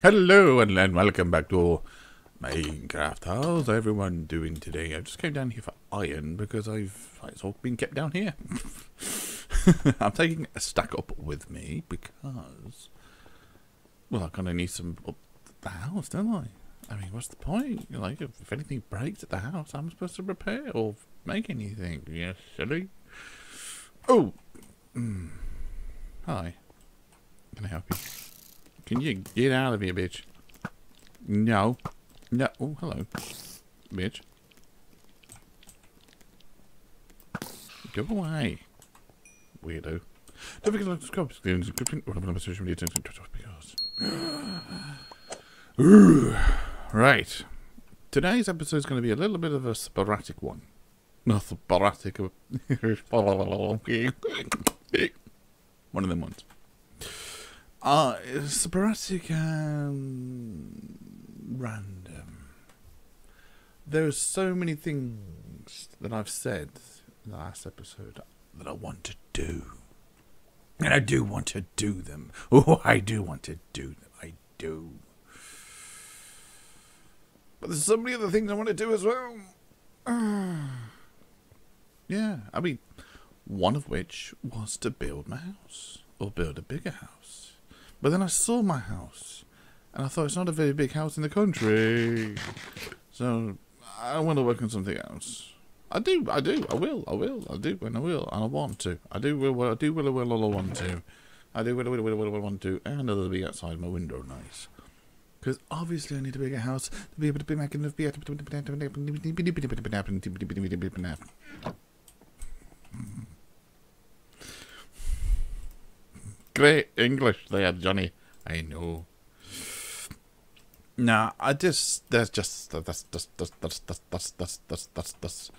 Hello and, and welcome back to Minecraft. How's everyone doing today? I just came down here for iron because I've it's all been kept down here. I'm taking a stack up with me because well I kinda need some up the house, don't I? I mean what's the point? Like if, if anything breaks at the house I'm supposed to repair or make anything. Yeah, silly. Oh mm. Hi. Can I help you? Can you get out of here, bitch? No. No. Oh, hello. Bitch. Go away. Weirdo. Don't forget to like, subscribe, subscription, or on my social media, because... Right. Today's episode is going to be a little bit of a sporadic one. Not sporadic. one of them ones. Uh, sporadic and random. There are so many things that I've said in the last episode that I want to do. And I do want to do them. Oh, I do want to do them. I do. But there's so many other things I want to do as well. yeah, I mean, one of which was to build my house. Or build a bigger house. But then I saw my house, and I thought it's not a very big house in the country. So I want to work on something else. I do, I do, I will, I will, I do, and I will, and I want to. I do, will, I do, will, I will, I want to. I do, will, will, will, will, I want to, and it'll be outside my window nice. Because obviously I need a bigger house to be able to be making enough. Great English there, Johnny. I know. Nah, I just there's just that's that's that's that's that's that's that's that's that's that's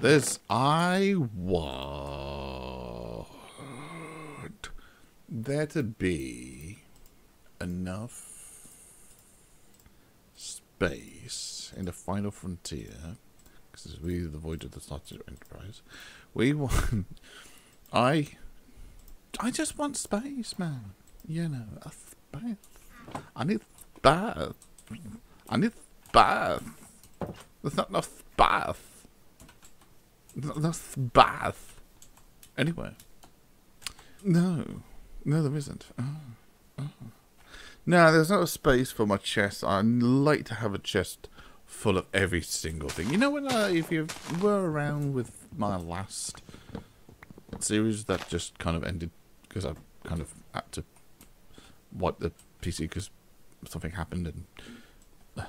there's I want there to be enough space in the final frontier because we the void of the started enterprise we want I I just want space, man. You know, a. I need bath. I need bath. There's not enough bath. There's not enough bath. Anyway. No. No, there isn't. Oh. Oh. No, there's not a space for my chest. I'd like to have a chest full of every single thing. You know when uh, if you were around with my last series that just kind of ended because I kind of had to wipe the PC because something happened and uh,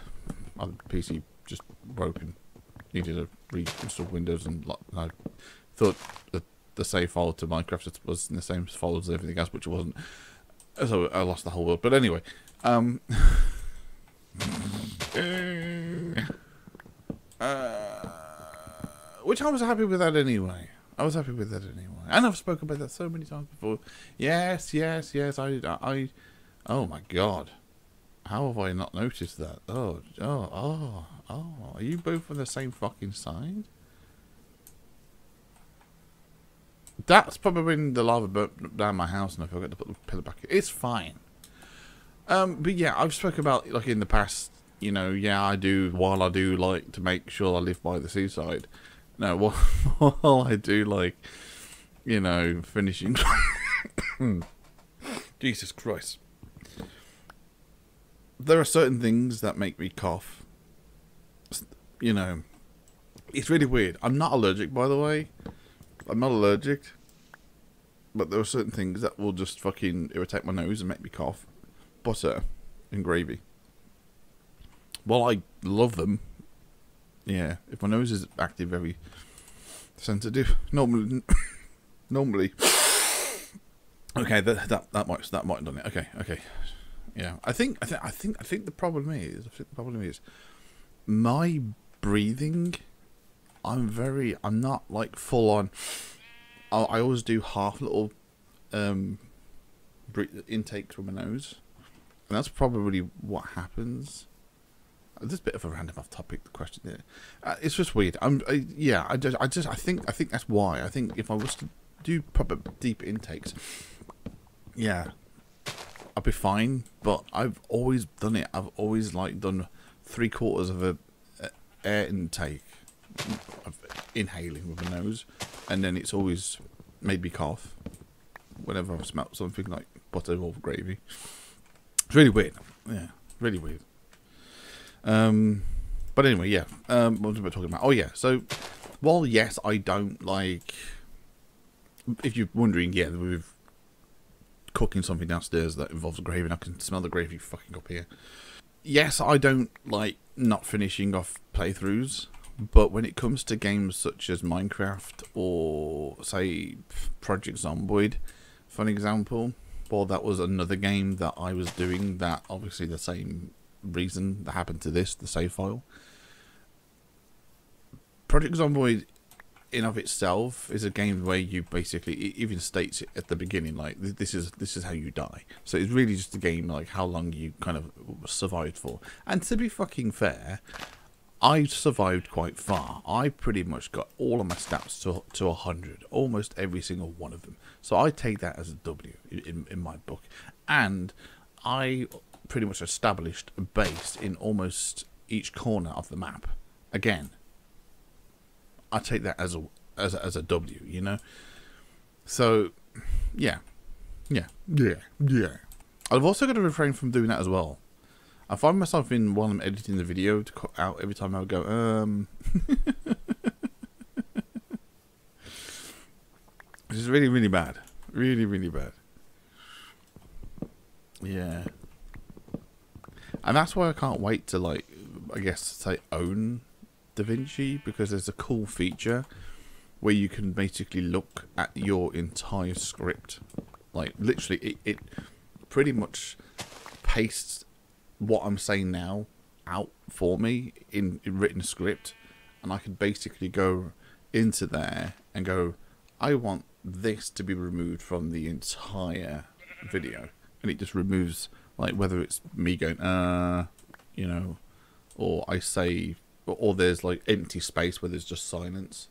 my PC just broke and needed to reinstall Windows and I thought that the save file to Minecraft was in the same folder as everything else, which it wasn't. So I lost the whole world. But anyway, um, uh, which I was happy with that anyway. I was happy with that anyway. And I've spoken about that so many times before. Yes, yes, yes. I, I, oh my god, how have I not noticed that? Oh, oh, oh, oh. Are you both on the same fucking side? That's probably when the lava burnt down my house and I forgot to put the pillar back. It's fine. Um, but yeah, I've spoken about like in the past. You know, yeah, I do. While I do like to make sure I live by the seaside no, while, I do like, you know, finishing. Jesus Christ. There are certain things that make me cough. You know, it's really weird. I'm not allergic, by the way. I'm not allergic. But there are certain things that will just fucking irritate my nose and make me cough. Butter and gravy. Well, I love them, yeah, if my nose is active, very sensitive. Normally, normally. Okay, that that that might that might have done it. Okay, okay. Yeah, I think I think I think I think the problem is I think the problem is my breathing. I'm very. I'm not like full on. I, I always do half little um intakes from my nose, and that's probably what happens this bit of a random off-topic question. There. Uh, it's just weird. I'm, I, yeah. I just, I just, I think, I think that's why. I think if I was to do proper deep intakes, yeah, I'd be fine. But I've always done it. I've always like done three quarters of a, a air intake, of inhaling with my nose, and then it's always made me cough whenever I've smelt something like butter or gravy. It's really weird. Yeah, really weird. Um, but anyway, yeah. Um, what was I talking about? Oh yeah. So, while yes, I don't like. If you're wondering, yeah, with cooking something downstairs that involves gravy, and I can smell the gravy fucking up here. Yes, I don't like not finishing off playthroughs, but when it comes to games such as Minecraft or say Project Zomboid, for an example, well, that was another game that I was doing that obviously the same reason that happened to this, the save file. Project Zomboid in of itself is a game where you basically even states it at the beginning like this is this is how you die so it's really just a game like how long you kind of survived for and to be fucking fair I survived quite far. I pretty much got all of my stats to to 100, almost every single one of them. So I take that as a W in, in my book. And I pretty much established a base in almost each corner of the map. Again, I take that as a as a, as a W, you know. So, yeah, yeah, yeah, yeah. I've also got to refrain from doing that as well I find myself in while I'm editing the video to cut out every time I go, um. this is really, really bad. Really, really bad. Yeah. And that's why I can't wait to, like, I guess, say, own DaVinci because there's a cool feature where you can basically look at your entire script. Like, literally, it, it pretty much pastes what I'm saying now out for me in, in written script, and I can basically go into there and go, I want this to be removed from the entire video, and it just removes like whether it's me going uh, you know, or I say, or there's like empty space where there's just silence,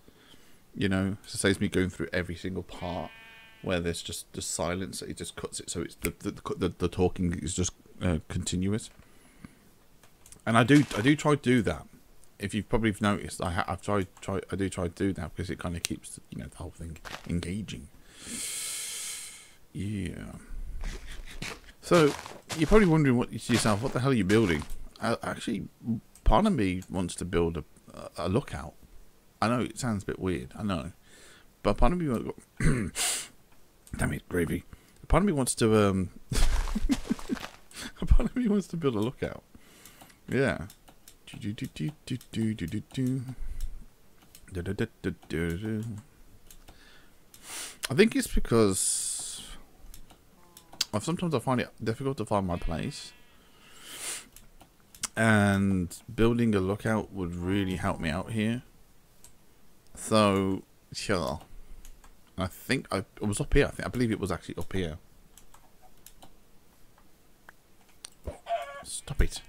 you know, so it saves me going through every single part where there's just the silence. It just cuts it so it's the the the, the talking is just uh, continuous. And I do I do try to do that. If you've probably noticed, I have tried try I do try to do that because it kind of keeps you know the whole thing engaging. Yeah. So you're probably wondering what to yourself, what the hell are you building? Uh, actually, part of me wants to build a, a lookout. I know it sounds a bit weird. I know, but part of me, wants. damn it, gravy. Part of me wants to um. part of me wants to build a lookout. Yeah. I think it's because sometimes I find it difficult to find my place. And building a lookout would really help me out here. So, sure. I think I it was up here. I think I believe it was actually up here. Stop it.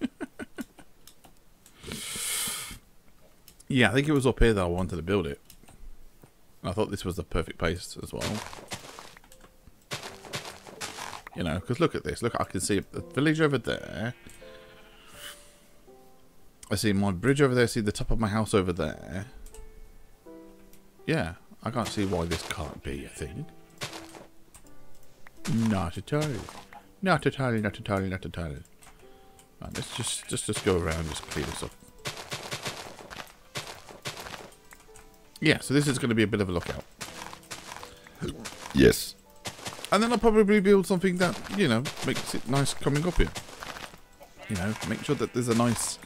yeah, I think it was up here that I wanted to build it. I thought this was the perfect place as well. You know, because look at this. Look, I can see the village over there. I see my bridge over there. I see the top of my house over there. Yeah, I can't see why this can't be a thing. Not at all. Not at all, not at all, not at all. Right, let's just, just just go around just clear this up. Yeah, so this is going to be a bit of a lookout. Yes. And then I'll probably build something that, you know, makes it nice coming up here. You know, make sure that there's a nice,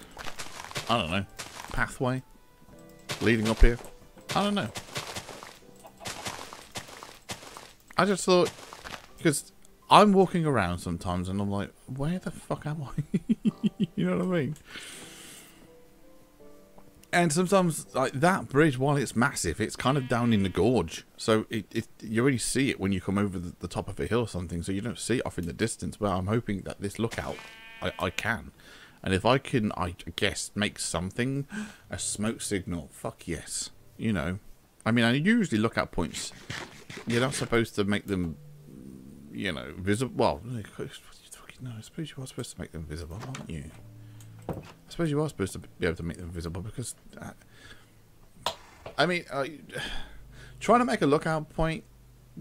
I don't know, pathway leading up here. I don't know. I just thought, because I'm walking around sometimes and I'm like, where the fuck am I? you know what I mean? And sometimes, like that bridge, while it's massive, it's kind of down in the gorge. So it, it you already see it when you come over the, the, top of a hill or something. So you don't see it off in the distance. But I'm hoping that this lookout, I, I can. And if I can, I guess, make something, a smoke signal, fuck yes. You know. I mean, I usually lookout points, you're not supposed to make them you know, visible. Well, no, I suppose you are supposed to make them visible, aren't you? I suppose you are supposed to be able to make them visible because, uh, I mean, uh, trying to make a lookout point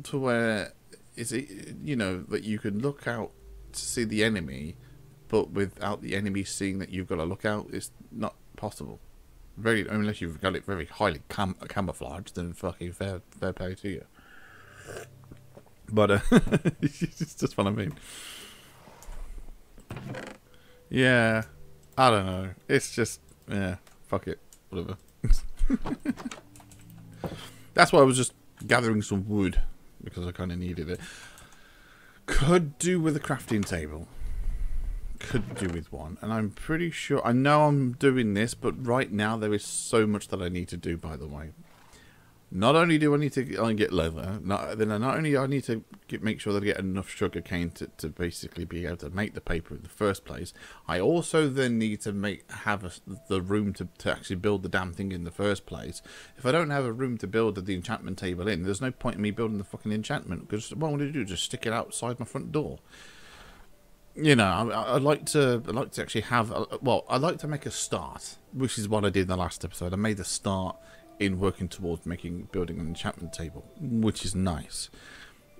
to where is it, you know, that you can look out to see the enemy, but without the enemy seeing that you've got a look out is not possible. Very unless you've got it very highly cam camouflaged, then fucking fair fair play to you. But uh, it's just what I mean. Yeah, I don't know. It's just yeah, fuck it, whatever. That's why I was just gathering some wood because I kind of needed it. Could do with a crafting table. Could do with one. And I'm pretty sure... I know I'm doing this, but right now there is so much that I need to do, by the way. Not only do I need to get leather, not, then not only I need to get, make sure that I get enough sugar cane to, to basically be able to make the paper in the first place, I also then need to make have a, the room to, to actually build the damn thing in the first place. If I don't have a room to build the enchantment table in, there's no point in me building the fucking enchantment, because what I'm going to do is just stick it outside my front door. You know, I, would like to I'd like to actually have, a, well, I'd like to make a start, which is what I did in the last episode. I made a start in working towards making building an enchantment table, which is nice.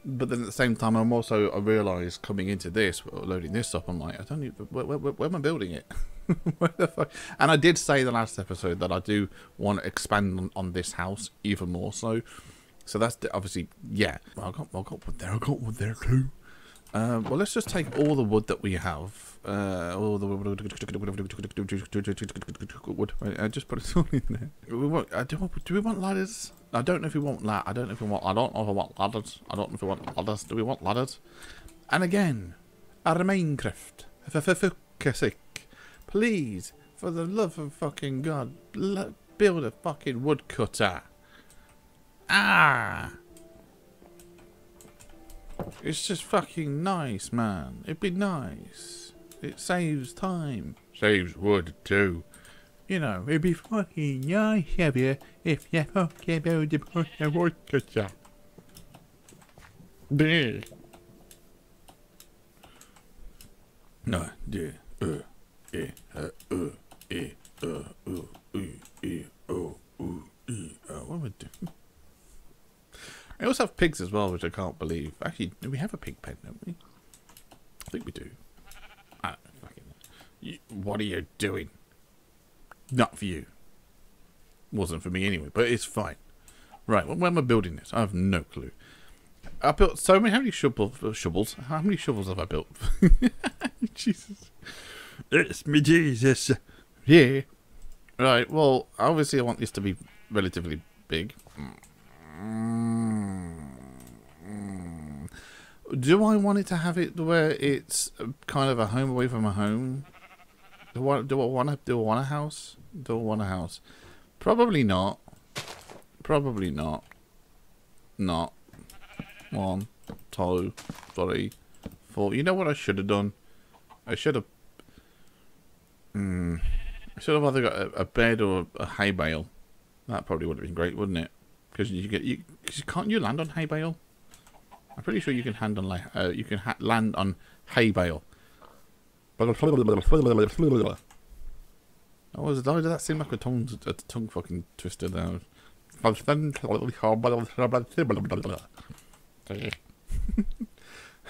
But then at the same time, I'm also I realise coming into this, loading this up, I'm like, I don't even where, where, where am I building it? where the fuck? And I did say the last episode that I do want to expand on, on this house even more so. So that's obviously yeah. Well, I got I got wood there. I got wood there too. Uh, well, let's just take all the wood that we have. Uh, all the wood. I just put it all in there. We want, uh, do, do we want ladders? I don't know if we want la I don't know if we want. I don't know if we want ladders. I don't know if we want ladders. Do we want ladders? And again, a Minecraft. Please, for the love of fucking God, build a fucking woodcutter. Ah. It's just fucking nice, man. It'd be nice. It saves time. Saves wood, too. You know, it'd be fucking nice of you if you fucking build a fucking woodcutter. Bleh. No, yeah, uh, yeah, uh, uh, yeah, uh, uh, uh, yeah, oh, uh, uh, what am I doing? I also have pigs as well, which I can't believe. Actually, do we have a pig pen, don't we? I think we do. I don't fucking... What are you doing? Not for you. Wasn't for me anyway, but it's fine. Right, when am I building this? I have no clue. I built so many. How many shovels? Uh, shovels? How many shovels have I built? Jesus. It's me, Jesus. Yeah. Right. Well, obviously, I want this to be relatively big. Do I want it to have it where it's kind of a home away from a home? Do I, do I want to do I want a house? Do I want a house? Probably not. Probably not. Not. One, two, three, four. You know what I should have done? I should have. Hmm. I should have either got a, a bed or a hay bale. That probably would have been great, wouldn't it? Because you get you, cause you can't you land on hay bale? I'm pretty sure you can hand on uh, you can land on hay bale. Oh, was did that seem like a tongue a tongue fucking twister there?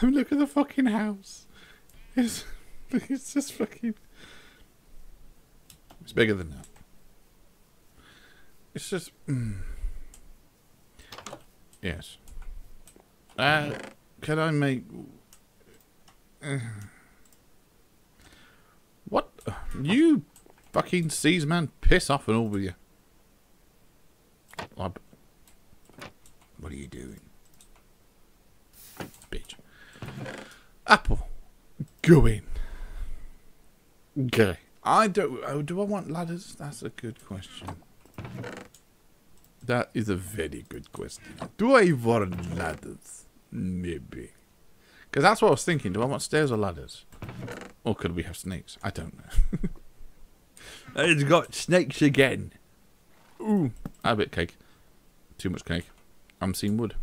Mean, look at the fucking house. It's, it's just fucking. It's bigger than that. It's just. Mm. Yes. Uh, can I make... Uh, what? You fucking seas man, piss off and all with you. What are you doing? Bitch. Apple. Go in. Okay. I don't... Oh, do I want ladders? That's a good question. That is a very good question. Do I want ladders? Maybe. Because that's what I was thinking. Do I want stairs or ladders? Or could we have snakes? I don't know. it's got snakes again. Ooh. A bit cake. Too much cake. I'm seeing wood.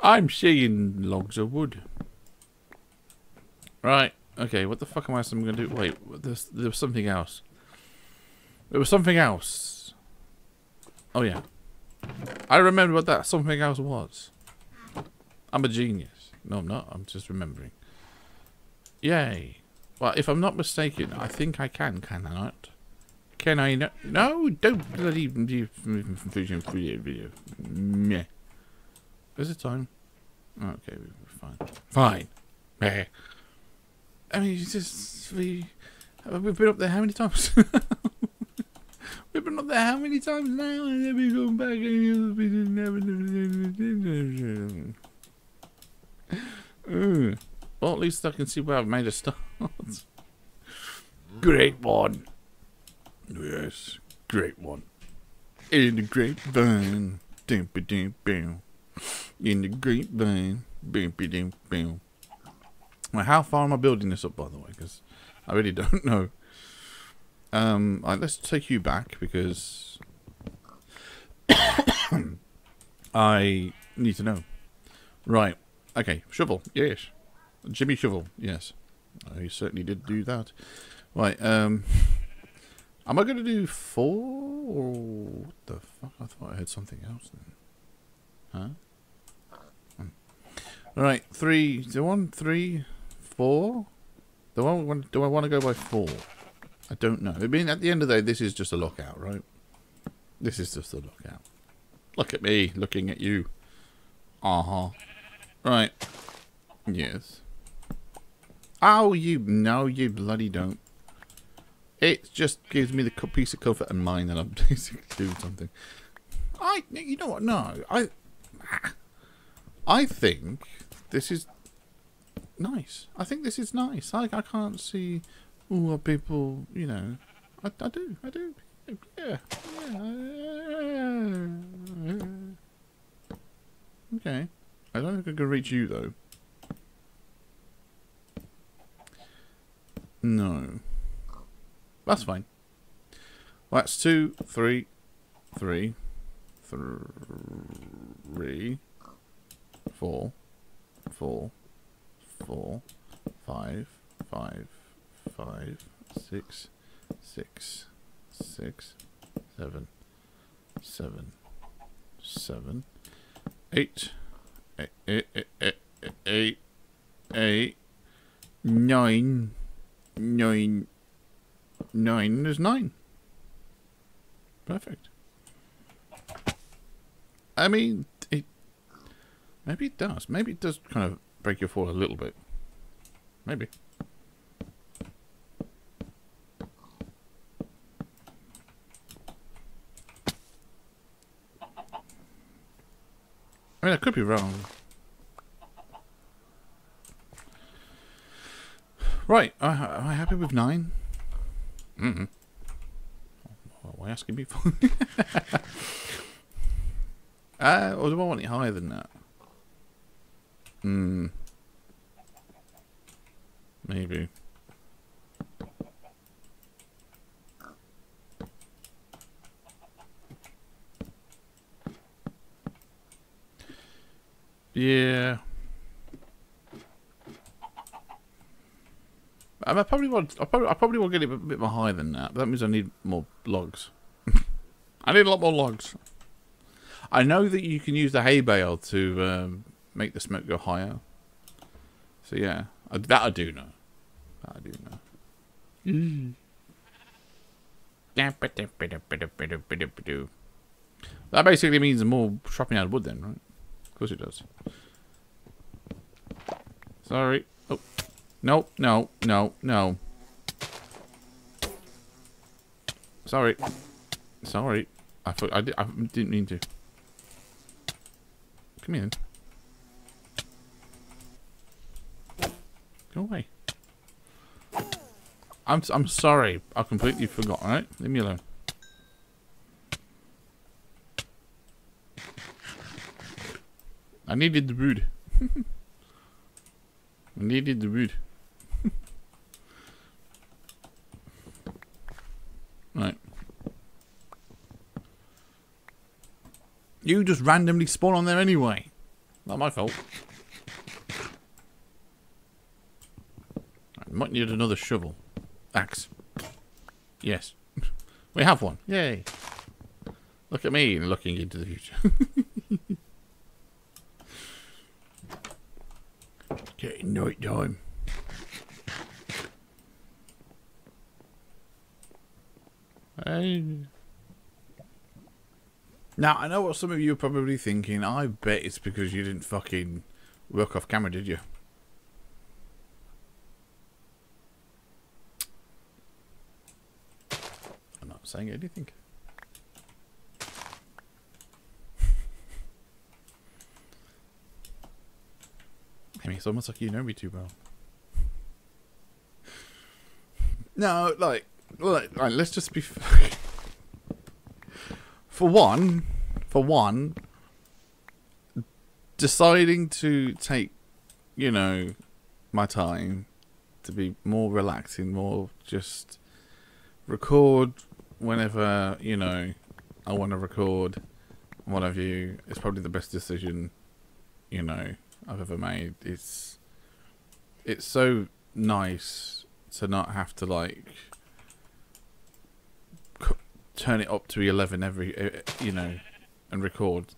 I'm seeing logs of wood. Right. Okay, what the fuck am I going to do? Wait, there's, there was something else. There was something else. Oh, yeah. I remember what that something else was. I'm a genius. No, I'm not. I'm just remembering. Yay. Well, if I'm not mistaken, I think I can, can I not? Can I not? No, don't bloody... Meh. Is it time? Okay, fine. Fine. Meh. I mean, you just... We, we've been up there how many times? we've been up there how many times now? And then we go back and Uh, well, at least I can see where I've made a start. Great one. Yes, great one. In the grapevine. In the grapevine. Well, how far am I building this up, by the way? Because I really don't know. Um, right, let's take you back because I need to know. Right. Okay. Shovel. Yes. Jimmy Shovel. Yes. I certainly did do that. Right. Um. Am I going to do four or what the fuck? I thought I had something else then. Huh? Hmm. Right, three. Do I want three, four? Do I want? Do I want to go by four? I don't know. I mean, at the end of the day, this is just a lockout, right? This is just a lockout. Look at me, looking at you. Uh huh. Right. Yes. Oh, you no, you bloody don't. It just gives me the piece of comfort of mind that I'm basically doing something. I, you know what? No, I, I think this is nice. I think this is nice. I, I can't see what people, you know. I, I do, I do. Yeah, yeah. Okay. I don't think I can reach you though. No. That's fine. Well, that's two, three, three, three, four, four, four, five, five, five, six, six, six, seven, seven, seven, eight, nine. There's nine. Perfect. I mean, it. Maybe it does. Maybe it does kind of break your fall a little bit. Maybe. I mean, I could be wrong. Right, uh, am I happy with nine? Mm -hmm. Why asking me for? uh, or do I want it higher than that? Hmm. Maybe. Yeah. I probably want. I probably, I probably will get it a bit more higher than that. That means I need more logs. I need a lot more logs. I know that you can use the hay bale to um, make the smoke go higher. So yeah, that I do know. That I do know. Mm. That basically means more chopping out of wood then, right? Course does. Sorry. Oh. No, no, no, no. Sorry. Sorry. I thought I, did, I didn't mean to. Come in. Go away. I'm I'm sorry. I completely forgot. All right, leave me alone. I needed the wood. I needed the wood. Right. You just randomly spawn on there anyway. Not my fault. I Might need another shovel. Axe. Yes. We have one. Yay. Look at me looking into the future. Getting night time. Hey. Now, I know what some of you are probably thinking. I bet it's because you didn't fucking work off camera, did you? I'm not saying anything. I mean, it's almost like you know me too well. No, like, like, like let's just be. for one, for one, deciding to take, you know, my time to be more relaxing, more just record whenever, you know, I want to record one of you. It's probably the best decision, you know, I've ever made. It's it's so nice to not have to like turn it up to 11 every you know and record.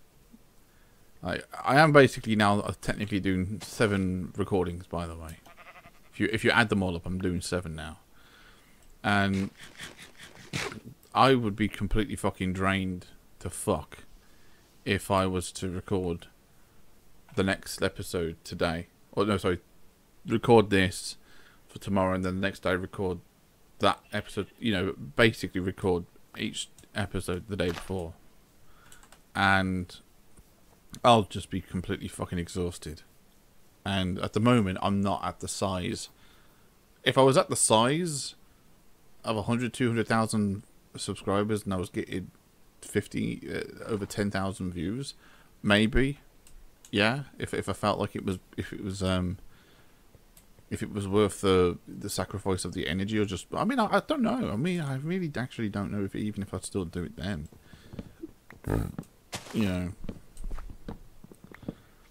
I I am basically now uh, technically doing seven recordings by the way. If you if you add them all up I'm doing seven now. And I would be completely fucking drained to fuck if I was to record the next episode today or no sorry record this for tomorrow and then the next day record that episode you know basically record each episode the day before, and I'll just be completely fucking exhausted. And at the moment, I'm not at the size. If I was at the size of 100, 200,000 subscribers and I was getting 50, uh, over 10,000 views, maybe, yeah. If if I felt like it was, if it was, um, if it was worth the the sacrifice of the energy or just I mean I, I don't know. I mean I really actually don't know if even if I'd still do it then. You know.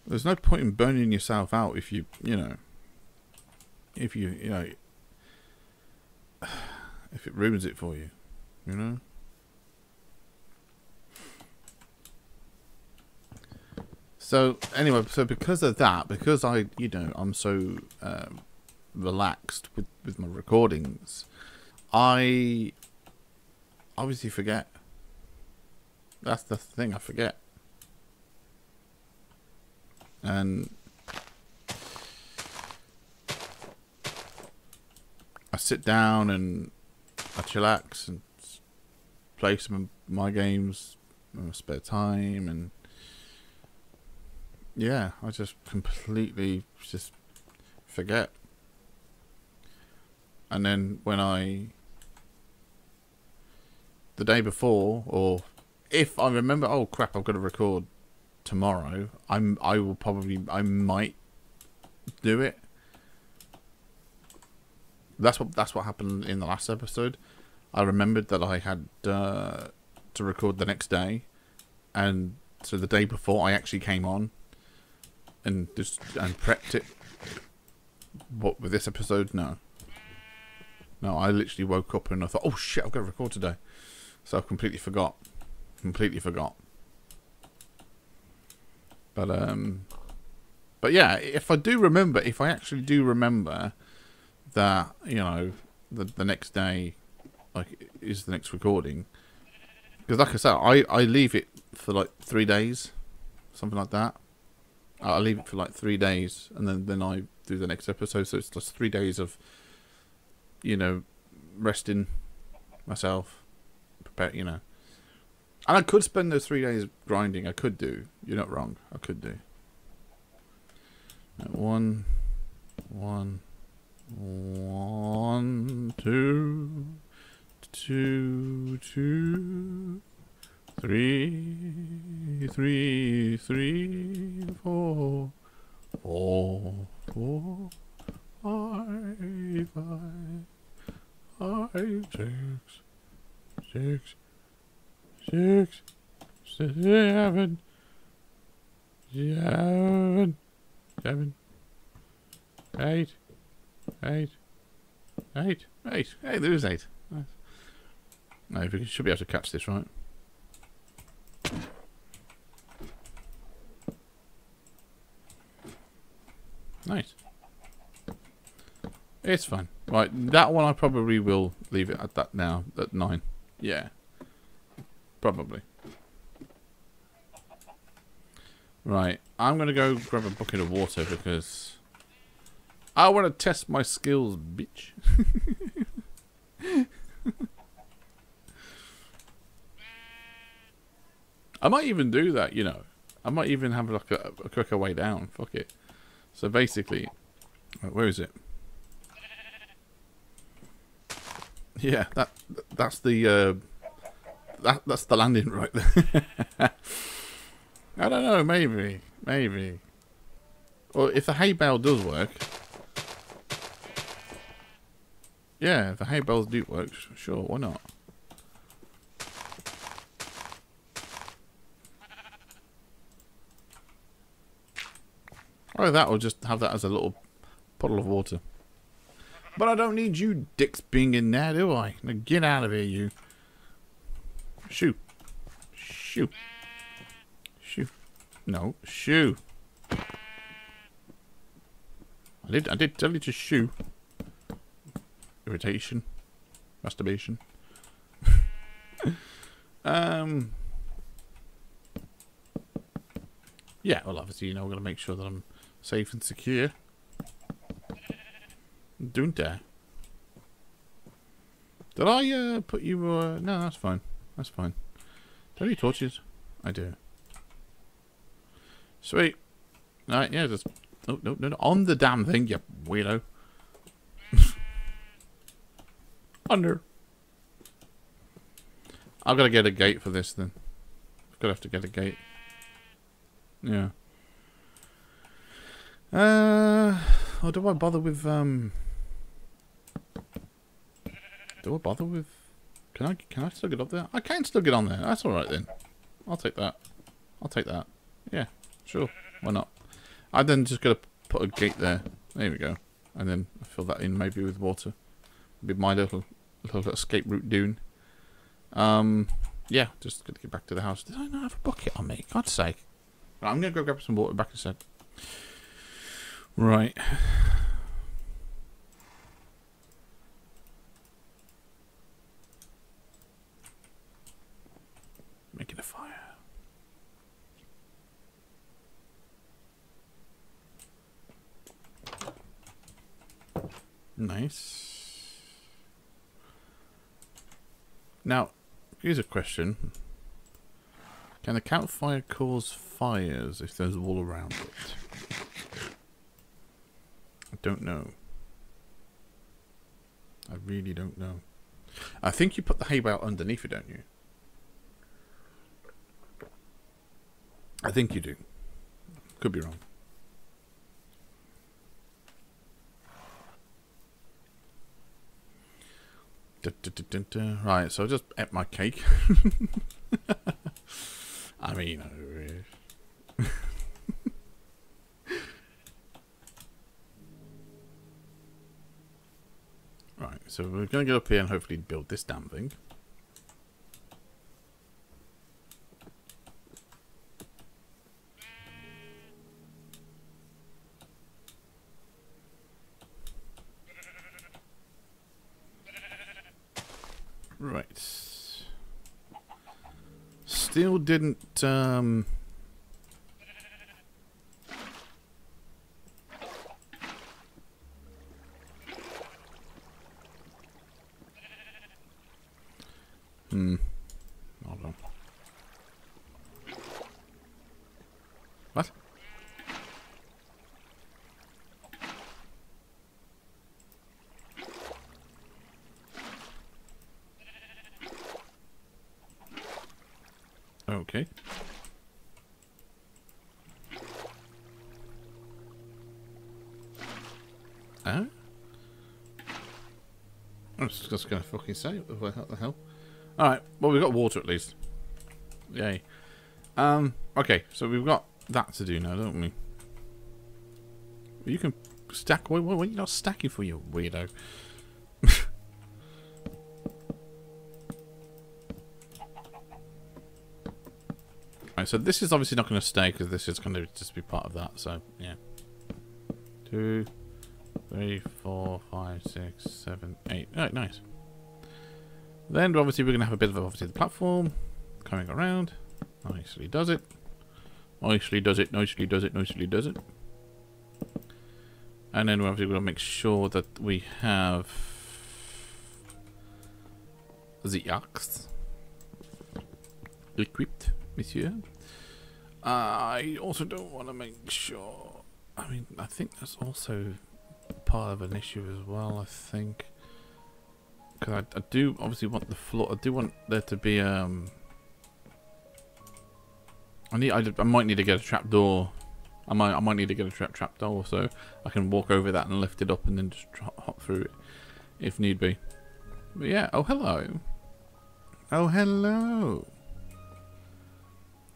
There's no point in burning yourself out if you you know if you you know if it ruins it for you you know So anyway, so because of that, because I, you know, I'm so um, relaxed with with my recordings, I obviously forget. That's the thing I forget, and I sit down and I chillax and play some of my games in my spare time and yeah, I just completely just forget. And then when I the day before or if I remember oh crap I've got to record tomorrow, I'm I will probably I might do it. That's what that's what happened in the last episode. I remembered that I had uh, to record the next day, and so the day before I actually came on and just and prepped it. What with this episode? No. No, I literally woke up and I thought, oh shit, I've got to record today. So I completely forgot. Completely forgot. But um but yeah, if I do remember, if I actually do remember that, you know, the the next day like is the next recording because like I said, I I leave it for like 3 days, something like that. I leave it for like three days, and then then I do the next episode. So it's just three days of, you know, resting myself, prepare, you know. And I could spend those three days grinding. I could do. You're not wrong. I could do. One, one, one, two, two, two three, three, three, four, four, four, five, five, five, six, six, six, seven, seven, seven, eight, eight, Eight. Eight. Hey, there is eight. Nice. No, we should be able to catch this, right? Nice. It's fine. Right, that one I probably will leave it at that now, at nine. Yeah. Probably. Right, I'm going to go grab a bucket of water because I want to test my skills, bitch. I might even do that, you know. I might even have like a, a quicker way down. Fuck it. So basically, where is it? Yeah, that that's the uh, that that's the landing right there. I don't know, maybe, maybe. Well, if the hay bale does work, yeah, if the hay bales do work, sure, why not? Or that, or just have that as a little puddle of water. But I don't need you dicks being in there, do I? Now get out of here, you. Shoo. Shoo. Shoo. No, shoo. I did, I did tell you to shoo. Irritation. Masturbation. um... Yeah, well, obviously, you know, we're going to make sure that I'm safe and secure. Don't I? Did I uh, put you... Uh, no, that's fine. That's fine. Do I have any torches? I do. Sweet. Alright, yeah, just... Oh, no, no, no. On the damn thing, you weirdo. Under. I've got to get a gate for this, then. I've got to have to get a gate. Yeah. Uh, or do I bother with um? Do I bother with? Can I can I still get up there? I can still get on there. That's all right then. I'll take that. I'll take that. Yeah, sure. Why not? I then just gotta put a gate there. There we go. And then fill that in maybe with water. Be my little little escape route dune. Um, yeah, just gotta get back to the house. Did I not have a bucket on me? God's sake. I'm gonna go grab some water back a sec. Right. Making a fire. Nice. Now, here's a question. Can a campfire cause fires if there's wall around it? I don't know. I really don't know. I think you put the hay bale underneath it, don't you? I think you do. Could be wrong. Right, so I just ate my cake. I mean, right, so we're going to get up here and hopefully build this damn thing. Right. Still didn't, um... Hmm. Hold on. What? Okay. Oh? I was just to fucking say, what the hell? Alright, well we've got water at least. Yay. Um, okay, so we've got that to do now, don't we? You can stack... Why, wait. You're you not stacking for you, weirdo? Right, so this is obviously not going to stay because this is going to just be part of that, so yeah. Two, three, four, five, six, seven, eight. All right, nice. Then, obviously, we're going to have a bit of, obviously, the platform coming around. Nicely does it. Nicely does it, nicely does it, nicely does it. And then we're obviously going to make sure that we have the axe equipped, monsieur. I also don't want to make sure. I mean, I think that's also part of an issue as well. I think because I, I do obviously want the floor. I do want there to be um. I need. I, I might need to get a trap door. I might. I might need to get a trap trap door so I can walk over that and lift it up and then just hop through it if need be. But yeah. Oh hello. Oh hello.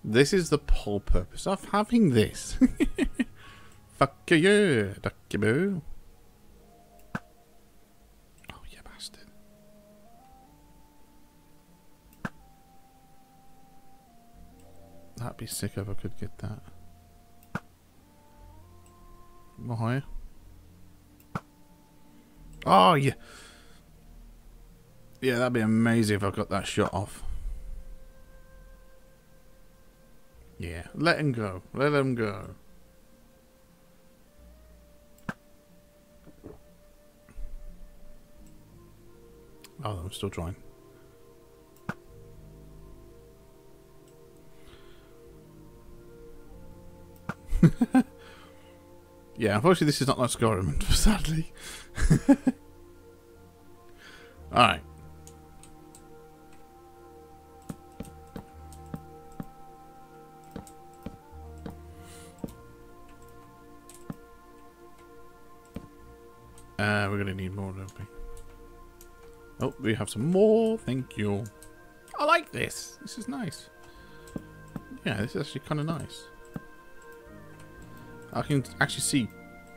This is the whole purpose of having this. Fuck you, ducky boo. That'd be sick if I could get that. More higher. Oh, yeah. Yeah, that'd be amazing if I got that shot off. Yeah, let him go. Let him go. Oh, I'm still trying. yeah, unfortunately this is not like Skyrim, sadly. Alright. Uh, we're gonna need more, don't we? Oh, we have some more. Thank you. I like this. This is nice. Yeah, this is actually kind of nice. I can actually see,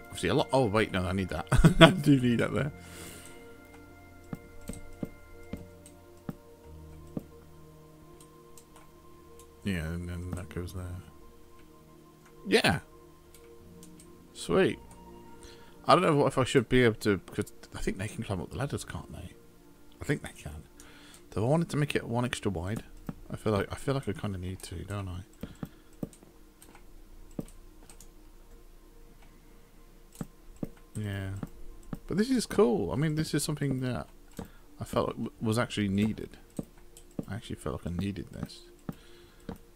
obviously, a lot. Oh, wait, no, I need that. I do need that there. Yeah, and then that goes there. Yeah. Sweet. I don't know if I should be able to, because I think they can climb up the ladders, can't they? I think they can. Do I wanted to make it one extra wide? I feel like I feel like I kind of need to, don't I? Yeah, but this is cool. I mean, this is something that I felt like was actually needed. I actually felt like I needed this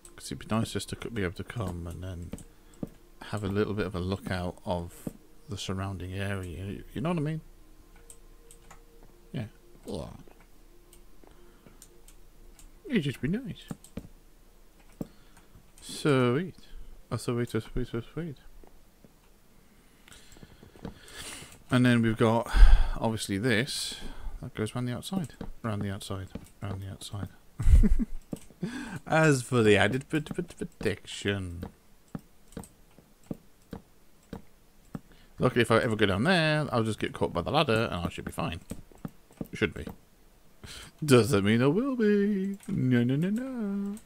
because it'd be nice just to be able to come and then have a little bit of a lookout of the surrounding area. You know what I mean? Yeah. It'd just be nice. So sweet. Oh, sweet, so sweet, so sweet. And then we've got, obviously, this. That goes around the outside. Around the outside. Around the outside. As for the added protection. Luckily, if I ever go down there, I'll just get caught by the ladder and I should be fine. Should be. Doesn't mean I will be. No, no, no, no.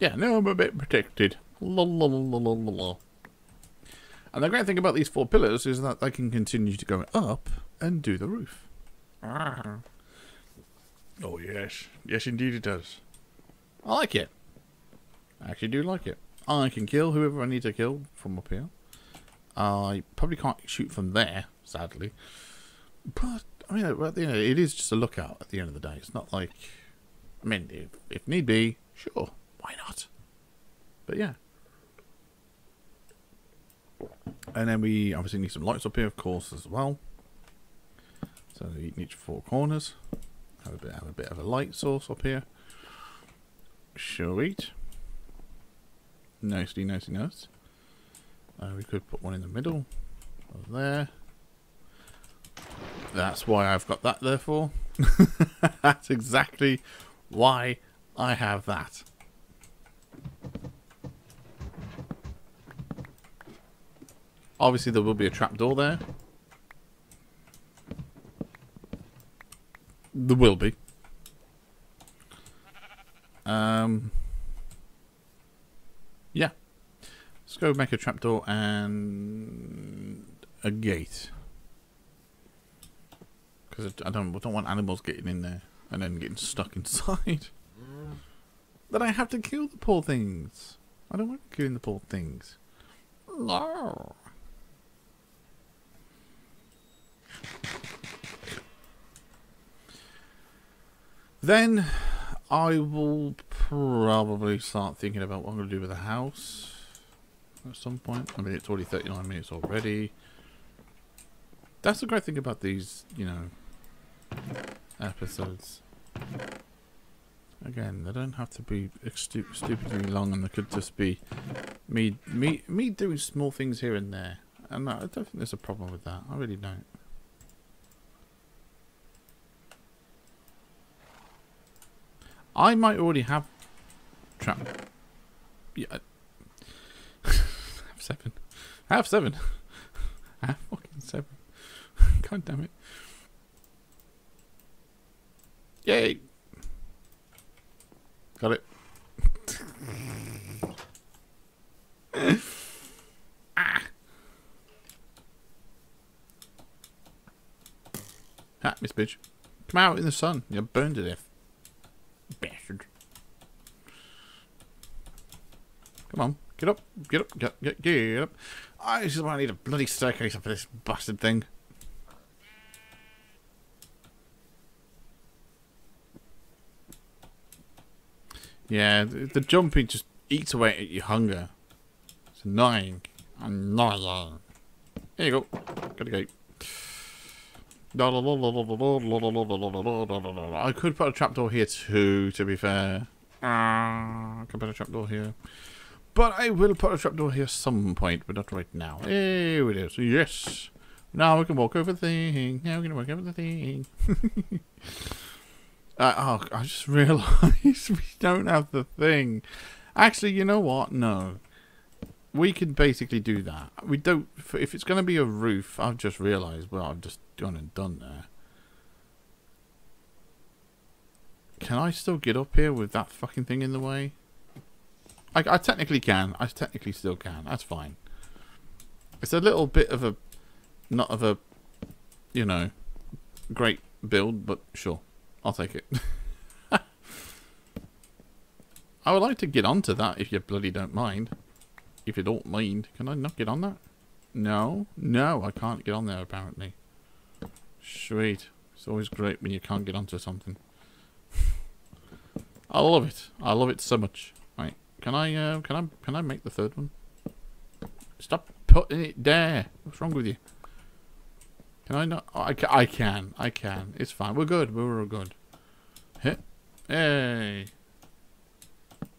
Yeah, no, I'm a bit protected. La, la, la, la, la, la. And the great thing about these four pillars is that they can continue to go up and do the roof. Ah. Oh, yes. Yes, indeed it does. I like it. I actually do like it. I can kill whoever I need to kill from up here. I probably can't shoot from there, sadly. But, I mean, you know, it is just a lookout at the end of the day. It's not like... I mean, if, if need be, sure, why not? But yeah. And then we obviously need some lights up here, of course, as well. So in each four corners. Have a bit, have a bit of a light source up here. Sweet. Nicely, nicely nice. Uh, we could put one in the middle of there. That's why I've got that there for. That's exactly why I have that. Obviously there will be a trapdoor there. There will be. Um, yeah. Let's go make a trapdoor and a gate. Because I don't, I don't want animals getting in there and then getting stuck inside. then I have to kill the poor things. I don't want killing the poor things. No. Then I will probably start thinking about what I'm going to do with the house at some point. I mean, it's already 39 minutes already. That's the great thing about these, you know, episodes. Again, they don't have to be stu stupidly long, and they could just be me, me, me doing small things here and there. And I don't think there's a problem with that. I really don't. I might already have trap. Yeah. have seven. I have seven. I have fucking seven. God damn it. Yay. Got it. ah. Ha, Miss Bitch. Come out in the sun. You're burned to death. Bastard. Come on. Get up. Get up. Get, get, get up. I just want to need a bloody staircase for this bastard thing. Yeah, the, jumping just eats away at your hunger. It's annoying. Annoying. There you go. Gotta go. I could put a trapdoor here too, to be fair. Uh, I could put a trapdoor here. But I will put a trapdoor here some point, but not right now. Here it is. Yes. Now we can walk over the thing. Now we can walk over the thing. uh, oh, I just realised we don't have the thing. Actually, you know what? No. We can basically do that. We don't... If it's going to be a roof, I've just realised, well, I've just gone and done there. Can I still get up here with that fucking thing in the way? I, I technically can. I technically still can. That's fine. It's a little bit of a... Not of a... You know... Great build, but sure. I'll take it. I would like to get onto that if you bloody don't mind. If you don't mind. Can I not get on that? No. No, I can't get on there apparently. Sweet. It's always great when you can't get onto something. I love it. I love it so much. Can I uh, can I can I make the third one? Stop putting it there. What's wrong with you? Can I not? I, ca I can. I can. It's fine. We're good. We're all good. Yay.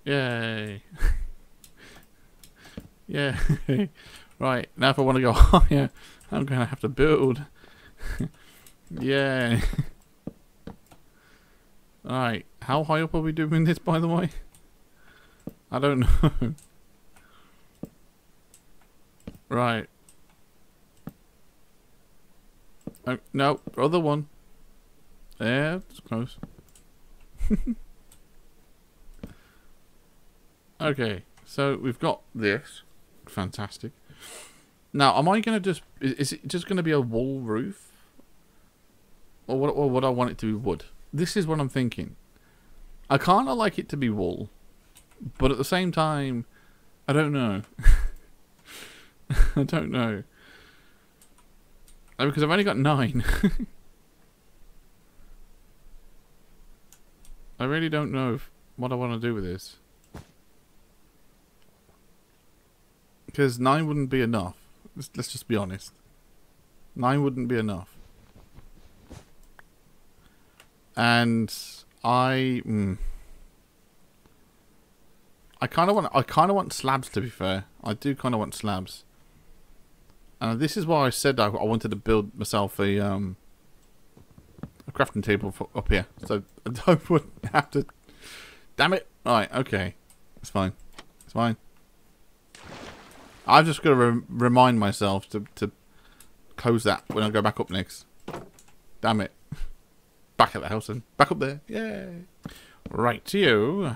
Yay. Yeah. right, now if I want to go higher, I'm going to have to build. yeah. Alright, how high up are we doing this, by the way? I don't know. right. Oh, no, other one. Yeah, it's close. okay, so we've got this. Fantastic. Now, am I going to just... Is it just going to be a wall roof? Or what, or would I want it to be wood? This is what I'm thinking. I kind of like it to be wool. But at the same time, I don't know. I don't know. because I've only got nine. I really don't know if, what I want to do with this. Because nine wouldn't be enough. Let's, let's just be honest. Nine wouldn't be enough. And I... Mm, I kind of want I kind of want slabs to be fair. I do kind of want slabs. And this is why I said I, I wanted to build myself a um a crafting table for, up here, so I wouldn't have to. Damn it! All right, okay, it's fine, it's fine. I've just got to re remind myself to, to close that when I go back up next. Damn it. Back at the house and back up there. Yay. Right to you.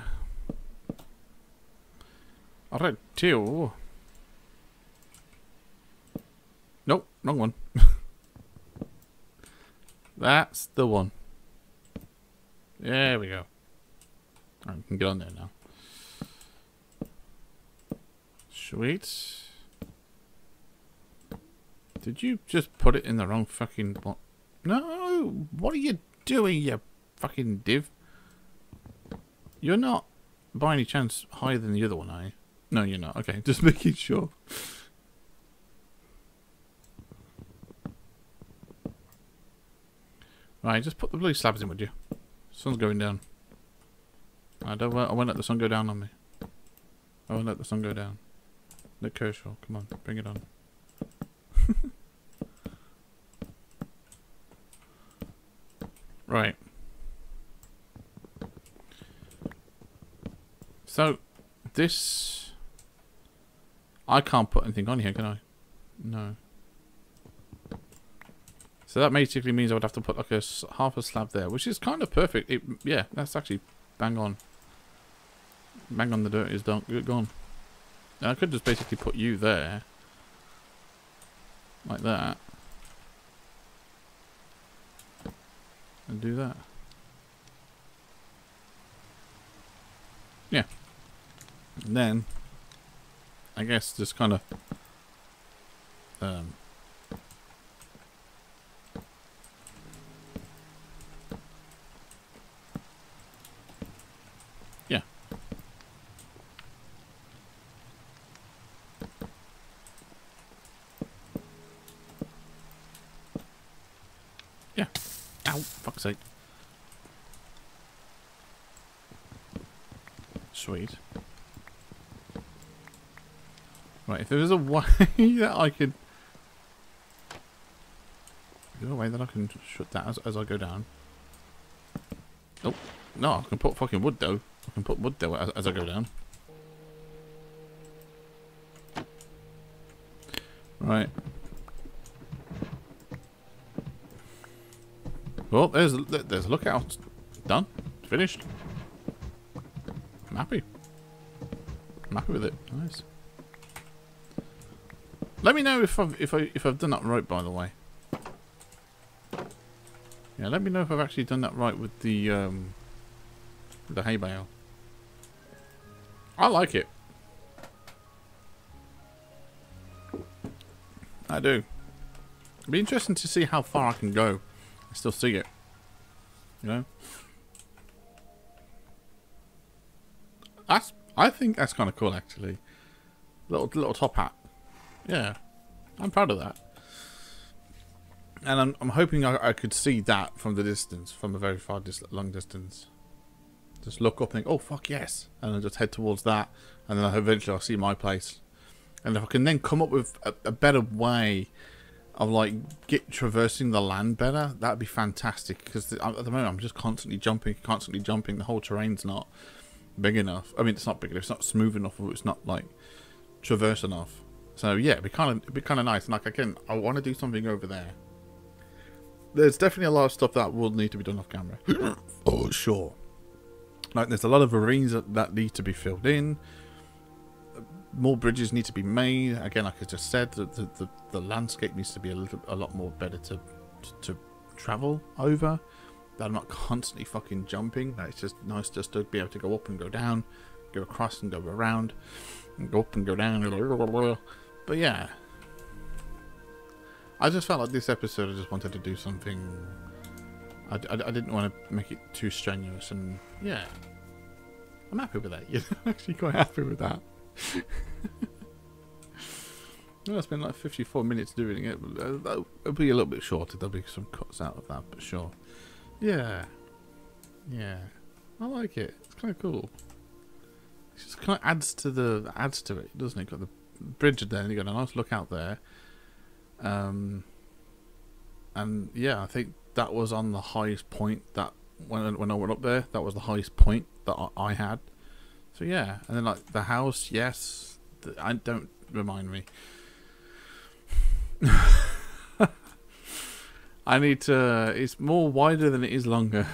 Alright, two. Nope, wrong one. That's the one. There we go. Alright, we can get on there now. Sweet. Did you just put it in the wrong fucking... No! What are you doing, you fucking div? You're not, by any chance, higher than the other one, are you? No, you're not. Okay, just making sure. Right, just put the blue slabs in, would you? Sun's going down. I don't. I won't let the sun go down on me. I won't let the sun go down. Nik Kershaw, come on, bring it on. right. So, this... I can't put anything on here, can I? No. So that basically means I would have to put like a half a slab there, which is kind of perfect. It, yeah, that's actually bang on. Bang on the dirt is done, gone. Now I could just basically put you there. Like that. And do that. Yeah. And then, I guess just kind of um, yeah. Yeah. Ow, fuck's sake. Sweet. Right, if there was a way that I could... Is there a way that I can shut that as, as I go down? Oh, no, I can put fucking wood though. I can put wood there as, as I go down. Right. Well, there's there's a lookout. Done. Finished. I'm happy. I'm happy with it. Nice. Let me know if I've if I if I've done that right. By the way. Yeah, let me know if I've actually done that right with the um, the hay bale. I like it. I do. It'd be interesting to see how far I can go. I still see it. You know? That's I think that's kind of cool actually. Little little top hat. Yeah, I'm proud of that. And I'm, I'm hoping I, I could see that from the distance, from a very far dis long distance. Just look up and think, oh, fuck yes. And then just head towards that. And then eventually I'll see my place. And if I can then come up with a, a better way of like get traversing the land better, that'd be fantastic. Because at the moment I'm just constantly jumping, constantly jumping. The whole terrain's not big enough. I mean, it's not big enough. It's not smooth enough. Or it's not like traverse enough. So yeah, it'd be kind of be kind of nice. And like again, I want to do something over there. There's definitely a lot of stuff that will need to be done off camera. oh sure. Like there's a lot of ravines that, that need to be filled in. More bridges need to be made. Again, like I just said, the the, the, the landscape needs to be a little a lot more better to to, to travel over. That I'm not constantly fucking jumping. That it's just nice just to be able to go up and go down, go across and go around, and go up and go down. But yeah. I just felt like this episode I just wanted to do something... I, I, I didn't want to make it too strenuous and yeah. I'm happy with that. I'm actually quite happy with that. well, it's been like 54 minutes doing it. Uh, it'll be a little bit shorter. There'll be some cuts out of that, but sure. Yeah. Yeah. I like it. It's kind of cool. It just kind of adds to the adds to it, doesn't it? Got the bridge there, and you got a nice look out there. Um, and yeah, I think that was on the highest point that when when I went up there, that was the highest point that I, I had. So yeah, and then like the house, yes, I don't remind me. I need to. It's more wider than it is longer.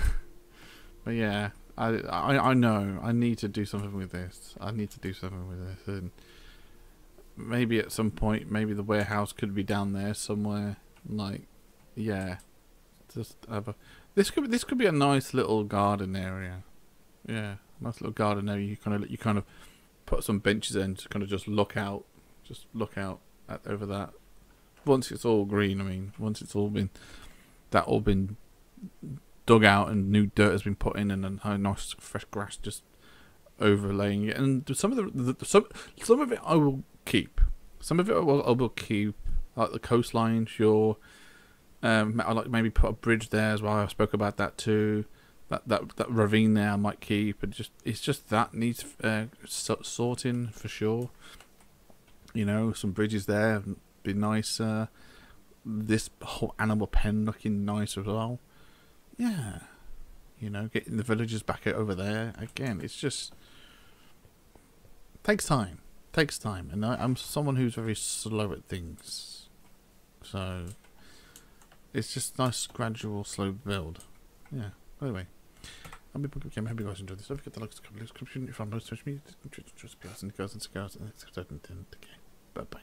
but yeah, I, I I know I need to do something with this. I need to do something with this, and maybe at some point, maybe the warehouse could be down there somewhere. Like, yeah, just have a. This could be, this could be a nice little garden area. Yeah, nice little garden area. You kind of you kind of put some benches in to kind of just look out, just look out at over that. Once it's all green, I mean, once it's all been that all been dug out and new dirt has been put in and a nice fresh grass just overlaying it. And some of the, the some some of it I will keep. Some of it I will, I will keep, like the coastline, sure. Um, I like maybe put a bridge there as well. I spoke about that too. That that that ravine there I might keep. And just it's just that needs uh, sorting for sure. You know, some bridges there be nice. This whole animal pen looking nice as well. Yeah, you know, getting the villagers back over there again. It's just takes time takes time, and I, am someone who's very slow at things. So it's just nice, gradual, slow build. Yeah. Anyway, I'll be back. I hope you guys enjoyed this. Don't forget to like, subscribe, description if I'm most social media. Just girls and girls and cigars and it's okay. Bye bye.